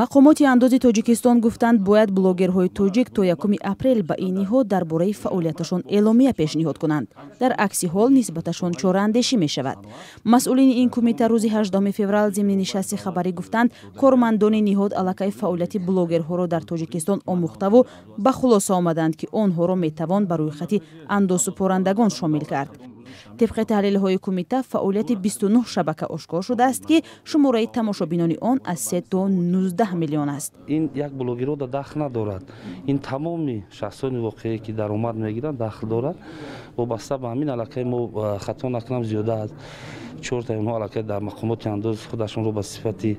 мақомоти андози тоҷикистон гуфтанд бояд блогерҳои тоҷик то 1 апрел ба ин ниҳод дар бораи фаъолияташон эъломия пешниҳод кунанд. Дар акси ҳол нисбаташон чораандешӣ мешавад. Масъулини ин кумита рӯзи 8 феврал зимни нишасти хабарӣ гуфтанд кормандони ниҳод аллакай фаъолияти блогерҳоро дар тоҷикистон омӯхтаву ба хулоса омаданд ки онҳоро метавон ба рӯйхати андозсупорандагон шомил кард тибқи таҳлилҳои кумита фаъолияти 29 шабака ошкор шудааст ки шумораи тамошобинони он аз се то 19 миллион аст. Ин як блогерода дахл надорад. Ин тамоми шахсони воқеие ки даромад мегиранд дахл дорад. Вобаста ба ҳамин аллакай мо хато накунам зиёда аз чорта онҳо аллакай дар мақомоти андози худашонро ба сифати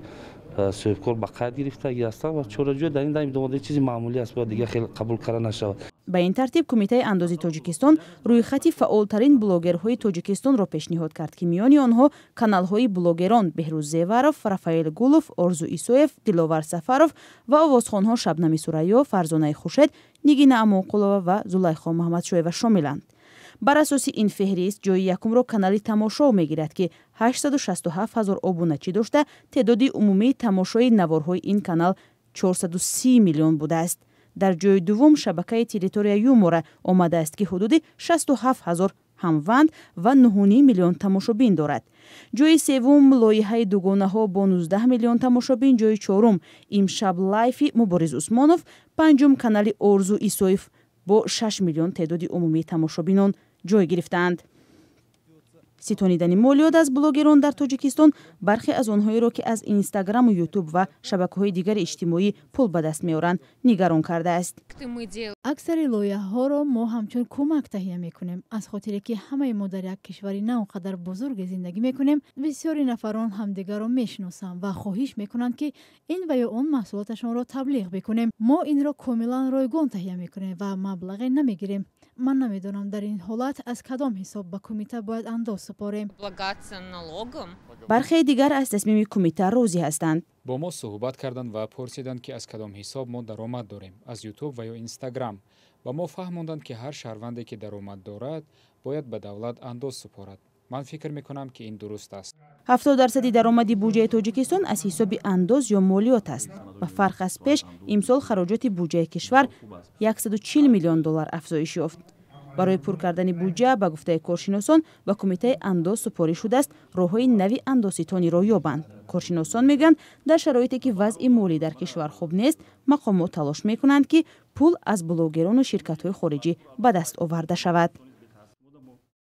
соҳибкор ба қайд гирифтагӣ ҳастанд ва чораҷӯя дар ин дами домода чизи маъмулӣ аст бояд дигар хеле қабул карда нашавад. Ба ин тартиб кумитаи андози тоҷикистон рӯйхати фаъолтарин блогерҳои тоҷикистонро пешниҳод кард ки миёни онҳо каналҳои блогерон беҳрӯз зеваров рафаил гулов орзу исоев диловар сафаров ва овозхонҳо шабнами сурайё фарзонаи хушед нигина амонқулова ва зулайхо маҳмадшоева шомиланд бар асоси ин феҳрист ҷои якумро канали тамошо мегирад ки 867 ҳазор обуначӣ дошта теъдоди умумии тамошои наворҳои ин канал 430 миллион будааст. Дар ҷои дуввум шабакаи территория юмора омадааст ки ҳудуди 67 ҳазор ҳамванд ва 9 миллион тамошобин дорад. Ҷои севум лоиҳаи дугонаҳо бо 19 миллион тамошобин ҷои чорум имшаб лайфи мубориз усмонов панҷум канали орзу исоев бо 6 миллион теъдоди умумии тамошобинон ҷой гирифтаанд. Ситонидани молиёт аз блогерон дар тоҷикистон бархе аз онҳоеро ки аз инстаграму ютуб ва шабакаҳои дигари иҷтимоӣ пул ба даст меоранд нигарон кардааст аксари лоиҳаҳоро мо ҳамчун кӯмак таҳия мекунем. Аз хотире ки ҳамаи мо дар як кишвари на он қадар бузурге зиндагӣ мекунем бисёри нафарон ҳамдигарро мешиносанд ва хоҳиш мекунанд ки ин ва ё он маҳсулоташонро таблиғ бикунем. Мо инро комилан ройгон таҳия мекунем ва маблағе намегирем. Ман намедонам дар ин ҳолат аз кадом ҳисоб ба кумита бояд андоз супорем. Бархеи дигар аз тасмими кумита розӣ ҳастанд бо мо суҳбат карданд ва пурсиданд ки аз кадом ҳисоб мо даромад дорем? Аз ютуб ва ё инстаграм ба мо фаҳмонданд ки ҳар шаҳрванде ки даромад дорад бояд ба давлат андоз супорад. Ман фикр мекунам ки ин дуруст аст. Ҳафтод дарсади даромади буҷаи тоҷикистон аз ҳисоби андоз ё молиёт аст. Ба фарқ аз пеш имсол хароҷоти буҷаи кишвар 140 миллион доллар афзоиш ёфт. Барои пур кардани буҷа ба гуфтаи коршиносон ба кумитаи андоз супорӣ шудааст роҳҳои нави андозситониро ёбанд коршиносон мегӯянд дар шароите ки вазъи молӣ дар кишвар хуб нест мақомот талош мекунанд ки пул аз блогерону ширкатҳои хориҷӣ ба даст оварда шавад